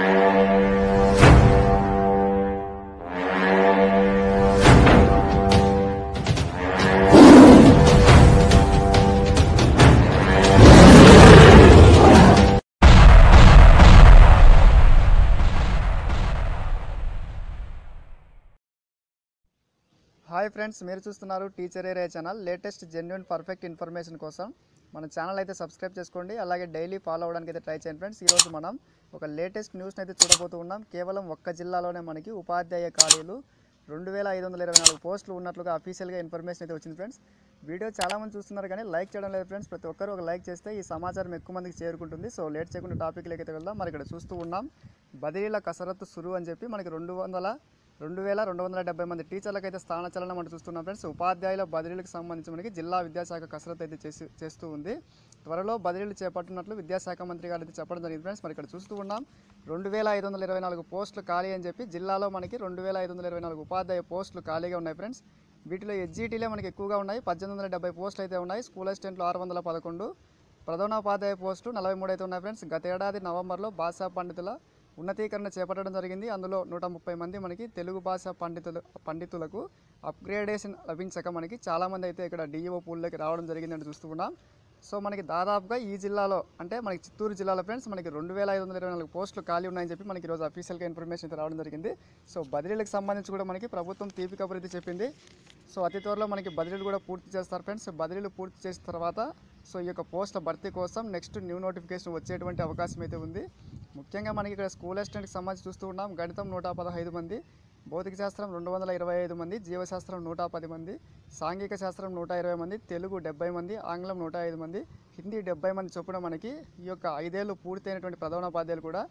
Hi friends మీరు చూస్తున్నారు teacher area channel. Latest genuine perfect information కోసం మన ఛానల్ అయితే సబ్స్క్రైబ్ చేసుకోండి. అలాగే డైలీ ఫాలో అవ్వడానికి అయితే ట్రై చేయండి ఫ్రెండ్స్ ఈరోజు మనం ఒక లేటెస్ట్ న్యూస్ని అయితే చూడబోతూ ఉన్నాం. కేవలం ఒక్క జిల్లాలోనే మనకి ఉపాధ్యాయ ఖాళీలు రెండు వేల ఐదు వందల ఇరవై నాలుగు పోస్టులు ఉన్నట్లుగా అఫీషియల్గా ఇన్ఫర్మేషన్ అయితే వచ్చింది ఫ్రెండ్స్ వీడియో చాలామంది చూస్తున్నారు కానీ లైక్ చేయడం లేదు ఫ్రెండ్స్ ప్రతి ఒక్కరు ఒక లైక్ చేస్తే ఈ సమాచారం ఎక్కువ మందికి చేరుకుంటుంది. సో లేట్ చేయకుండా టాపిక్లోకి అయితే వెళ్దాం. మరి ఇక్కడ చూస్తూ ఉన్నాం. బదిలీల కసరత్తు సురు అని చెప్పి మనకి రెండు వందల రెండు వేల రెండు వందల డెబ్బై మంది టీచర్లకు అయితే స్థానచలనం మనం చూస్తున్నాం ఫ్రెండ్స్. ఉపాధ్యాయుల బదిలీలకు సంబంధించి మనకి జిల్లా విద్యాశాఖ కసరత్తు అయితే చేసి చేస్తూ ఉంది. త్వరలో బదిలీలు చేపట్టినట్లు విద్యాశాఖ మంత్రి గారు అయితే చెప్పడం జరిగింది ఫ్రెండ్స్. మరి ఇక్కడ చూస్తూ ఉన్నాం రెండు వేల ఐదు వందల ఇరవై నాలుగు పోస్టులు ఖాళీ అని చెప్పి జిల్లాలో మనకి రెండు వేల ఐదు వందల ఇరవై నాలుగు ఉపాధ్యాయ పోస్టులు ఖాళీగా ఉన్నాయి ఫ్రెండ్స్. వీటిలో ఎస్జీటీలే మనకి ఎక్కువగా ఉన్నాయి పద్దెనిమిది వందల డెబ్బై పోస్టులు అయితే ఉన్నాయి. స్కూల్ అసిస్టెంట్లు ఆరు వందల పదకొండు. ప్రధానోపాధ్యాయ పోస్టు నలభై మూడు అయితే ఉన్నాయి ఫ్రెండ్స్. గత ఏడాది నవంబర్లో భాషా పండితుల ఉన్నతీకరణ చేపట్టడం జరిగింది. అందులో నూట ముప్పై మంది మనకి తెలుగు భాష పండితులు పండితులకు అప్గ్రేడేషన్ లభించక మనకి చాలామంది అయితే ఇక్కడ డిఈఓ పూల్లోకి రావడం జరిగిందని చూస్తున్నాం సో మనకి దాదాపుగా ఈ జిల్లాలో అంటే మనకి చిత్తూరు జిల్లాలో ఫ్రెండ్స్ మనకి రెండు వేల ఐదు వందల ఇరవై నాలుగు పోస్టులు ఖాళీ ఉన్నాయని చెప్పి మనకి ఈరోజు అఫీషియల్గా ఇన్ఫర్మేషన్ అయితే రావడం జరిగింది. సో బదిలీలకు సంబంధించి కూడా మనకి ప్రభుత్వం తీపి కబురు చెప్పింది. సో అతి త్వరలో మనకి బదిలీలు కూడా పూర్తి చేస్తారు ఫ్రెండ్స్. బదిలీలు పూర్తి చేసిన తర్వాత సో ఈ యొక్క పోస్టుల భర్తీ కోసం నెక్స్ట్ న్యూ నోటిఫికేషన్ వచ్చేటువంటి అవకాశం అయితే ఉంది. ముఖ్యంగా మనకి ఇక్కడ స్కూల్ అసిస్టెంట్కి సంబంధించి చూస్తూ ఉన్నాం. గణితం నూట పదహైదు మంది భౌతిక శాస్త్రం రెండు వందల ఇరవై ఐదు మంది జీవశాస్త్రం నూట పది మంది సాంఘిక శాస్త్రం నూట ఇరవై మంది తెలుగు డెబ్బై మంది ఆంగ్లం నూట ఐదు మంది హిందీ డెబ్బై మంది చొప్పున మనకి ఈ యొక్క ఐదేళ్ళు పూర్తయినటువంటి ప్రధానోపాధ్యాయులు కూడా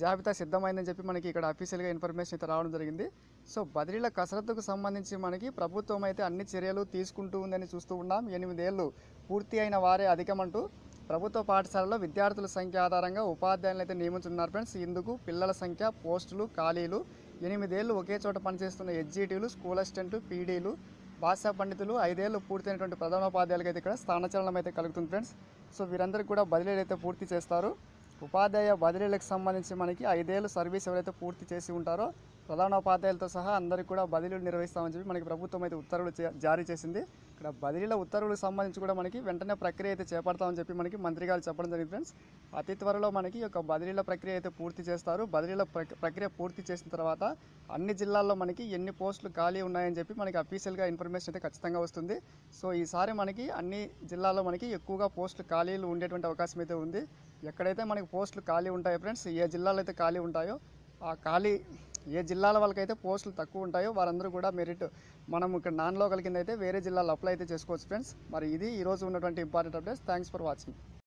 జాబితా సిద్ధమైందని చెప్పి మనకి ఇక్కడ అఫీషియల్గా ఇన్ఫర్మేషన్ అయితే రావడం జరిగింది. సో బదిలీల కసరత్తుకు సంబంధించి మనకి ప్రభుత్వం అయితే అన్ని చర్యలు తీసుకుంటూ ఉందని చూస్తూ ఉన్నాం. ఎనిమిదేళ్ళు పూర్తి అయిన వారే అధికమంటూ ప్రభుత్వ పాఠశాలలో విద్యార్థుల సంఖ్య ఆధారంగా ఉపాధ్యాయులను అయితే నియమించున్నారు ఫ్రెండ్స్. ఇందుకు పిల్లల సంఖ్య పోస్టులు ఖాళీలు ఎనిమిదేళ్ళు ఒకే చోట పనిచేస్తున్న ఎడ్జిటీలు స్కూల్ అసిస్టెంట్లు పీడీలు భాషా పండితులు ఐదేళ్ళు పూర్తయినటువంటి ప్రధానోపాధ్యాయులకు అయితే ఇక్కడ స్థానచలనం అయితే కలుగుతుంది ఫ్రెండ్స్. సో వీరందరికీ కూడా బదిలీలు అయితే పూర్తి చేస్తారు. ఉపాధ్యాయ బదిలీలకు సంబంధించి మనకి ఐదేళ్ళు సర్వీస్ ఎవరైతే పూర్తి చేసి ఉంటారో ప్రధానోపాధ్యాయులతో సహా అందరికీ కూడా బదిలీలు నిర్వహిస్తామని చెప్పి మనకి ప్రభుత్వం అయితే ఉత్తర్వులు జారీ చేసింది. ఇక్కడ బదిలీల ఉత్తర్వులకు సంబంధించి కూడా మనకి వెంటనే ప్రక్రియ అయితే చేపడతామని చెప్పి మనకి మంత్రి గారు చెప్పడం జరిగింది ఫ్రెండ్స్. అతి త్వరలో మనకి ఈ యొక్క బదిలీల ప్రక్రియ అయితే పూర్తి చేస్తారు. బదిలీల ప్రక్రియ పూర్తి చేసిన తర్వాత అన్ని జిల్లాల్లో మనకి ఎన్ని పోస్టులు ఖాళీ ఉన్నాయని చెప్పి మనకి అఫీషియల్గా ఇన్ఫర్మేషన్ అయితే ఖచ్చితంగా వస్తుంది. సో ఈసారి మనకి అన్ని జిల్లాల్లో మనకి ఎక్కువగా పోస్టులు ఖాళీలు ఉండేటువంటి అవకాశం అయితే ఉంది. ఎక్కడైతే మనకి పోస్టులు ఖాళీ ఉంటాయో ఫ్రెండ్స్ ఏ జిల్లాలో అయితే ఖాళీ ఉంటాయో ఆ ఖాళీ ఏ జిల్లాల వాళ్ళకైతే పోస్టులు తక్కువ ఉంటాయో వారందరూ కూడా మెరిట్ మనం ఇక్కడ నాన్ లోకల్ కింద అయితే వేరే జిల్లాలో అప్లై అయితే చేసుకోవచ్చు ఫ్రెండ్స్. మరి ఇది ఈరోజు ఉన్నటువంటి important updates. Thanks for watching.